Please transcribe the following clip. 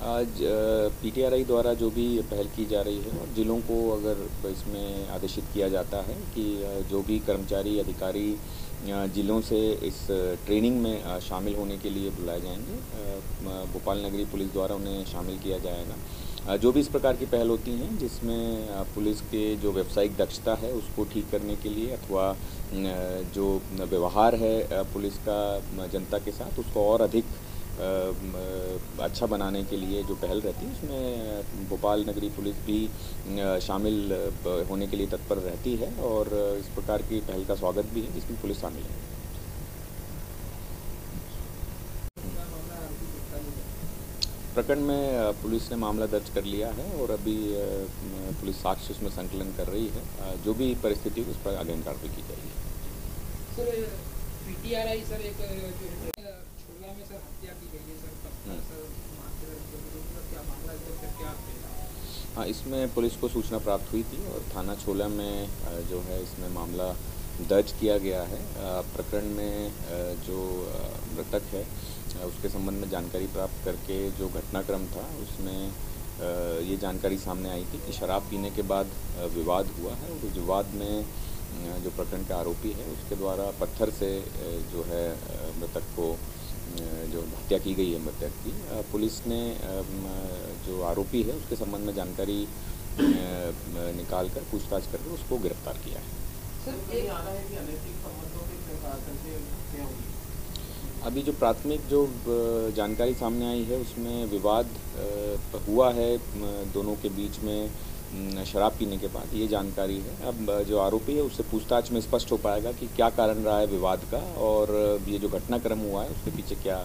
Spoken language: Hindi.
आज पीटीआरआई द्वारा जो भी पहल की जा रही है और जिलों को अगर इसमें आदेशित किया जाता है कि जो भी कर्मचारी, अधिकारी जिलों से इस ट्रेनिंग में शामिल होने के लिए बुलाए जाएँगे भोपाल नगरी पुलिस द्वारा उन्हें शामिल किया जाएगा। जो भी इस प्रकार की पहल होती हैं, जिसमें पुलिस के जो व्यावसायिक दक्षता है, उसको ठीक करने के लिए अथवा जो व्यवहार है पुलिस का जनता के साथ, उसको और अधिक अच्छा बनाने के लिए जो पहल रहती है, उसमें भोपाल नगरी पुलिस भी शामिल होने के लिए तत्पर रहती है और इस प्रकार की पहल का स्वागत भी है, जिसमें पुलिस शामिल है। प्रकरण में पुलिस ने मामला दर्ज कर लिया है और अभी पुलिस साक्ष्य उसमें संकलन कर रही है। जो भी परिस्थिति, उस पर अगेन कार्रवाई की जाएगी। सर, पीटीआरआई, सर, एक छोड़वा में सर हत्या की गई है सर हाँ इसमें पुलिस को सूचना प्राप्त हुई थी और थाना छोला में जो है इसमें मामला दर्ज किया गया है। प्रकरण में जो मृतक है उसके संबंध में जानकारी प्राप्त करके जो घटनाक्रम था उसमें ये जानकारी सामने आई थी कि शराब पीने के बाद विवाद हुआ है उस विवाद में जो प्रकरण का आरोपी है उसके द्वारा पत्थर से जो है मृतक को जो हत्या की गई है मृतक की। पुलिस ने जो आरोपी है उसके संबंध में जानकारी निकाल कर पूछताछ करके उसको गिरफ़्तार किया है। अभी जो प्राथमिक जो जानकारी सामने आई है उसमें विवाद हुआ है। दोनों के बीच में शराब पीने के बाद, ये जानकारी है। अब जो आरोपी है, उससे पूछताछ में स्पष्ट हो पाएगा कि क्या कारण रहा है विवाद का और ये जो घटनाक्रम हुआ है, उसके पीछे क्या